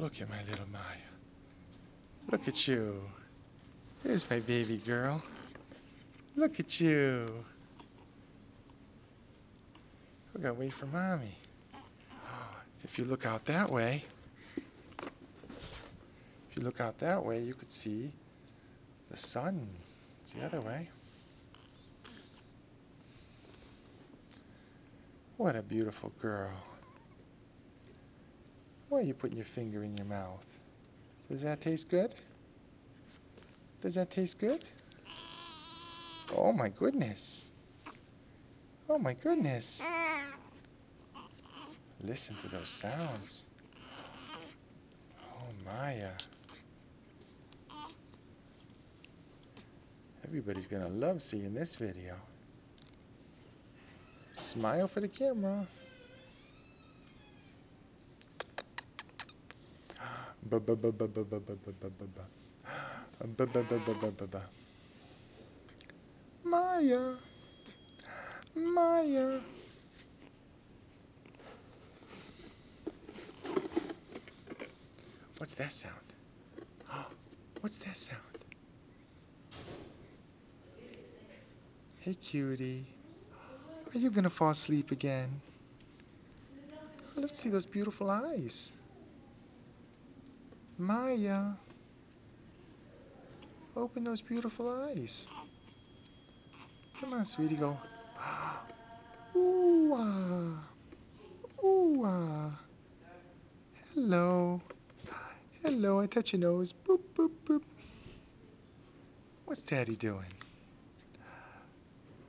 Look at my little Maya. Look at you. There's my baby girl. Look at you. We gotta wait for mommy. Oh, if you look out that way, if you look out that way, you could see the sun. It's the other way. What a beautiful girl. Why are you putting your finger in your mouth? Does that taste good? Does that taste good? Oh my goodness. Oh my goodness. Listen to those sounds. Oh Maya. Everybody's gonna love seeing this video. Smile for the camera. Maya. Maya. What's that sound? What's that sound? Hey, cutie. Are you gonna fall asleep again? Let's see those beautiful eyes. Maya. Open those beautiful eyes. Come on, sweetie, go. Ooh ah. Ooh ah. Hello. Hello, I touch your nose. Boop, boop, boop. What's Daddy doing?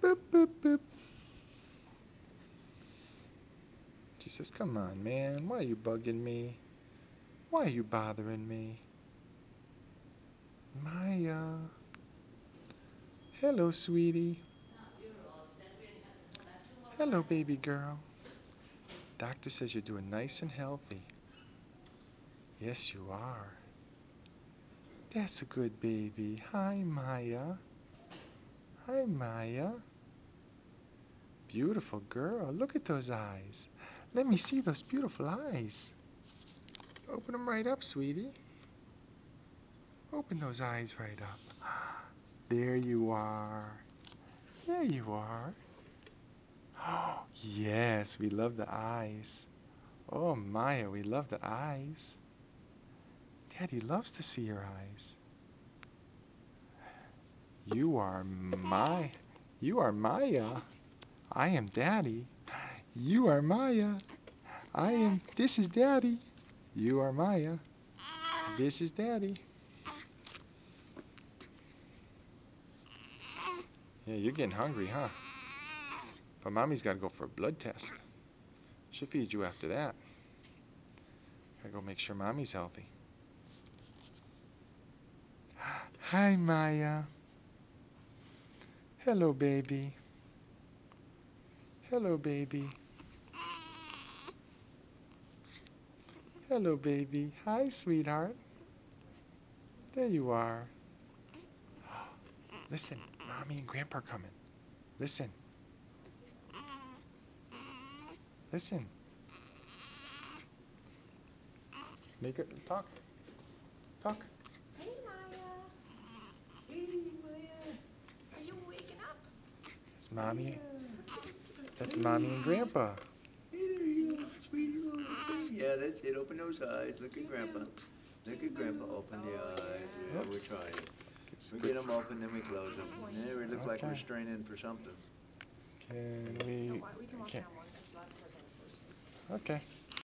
Boop, boop, boop. She says, come on, man. Why are you bugging me? Why are you bothering me? Maya. Uh, hello, sweetie. Hello, baby girl. Doctor says you're doing nice and healthy. Yes, you are. That's a good baby. Hi, Maya. Hi, Maya. Beautiful girl. Look at those eyes. Let me see those beautiful eyes. Open them right up, sweetie. Open those eyes right up. There you are. There you are. Oh, yes, we love the eyes. Oh, Maya, we love the eyes. Daddy loves to see your eyes. You are my, you are Maya. I am Daddy. You are Maya. I am, this is Daddy. You are Maya. This is Daddy. Yeah, you're getting hungry, huh? But Mommy's got to go for a blood test. She'll feed you after that. Gotta go make sure Mommy's healthy. Hi, Maya. Hello, baby. Hello, baby. Hello, baby. Hi, sweetheart. There you are. Listen, Mommy and Grandpa are coming. Listen. Listen. Make it talk. Talk. Hey, Maya. Hey, Maya. Are you waking up? It's Mommy. That's Mommy and Grandpa. Hey, there you go, sweetie. little thing. Yeah, that's it. Open those eyes. Look at Grandpa. Look at Grandpa. Open the eyes. Yeah, we're Oops. trying. We get them open, then we close them. Yeah, we look like we're Okay. straining for something. Can we? why- we can walk Okay. down one. That's a lot of cars on the first one. Okay.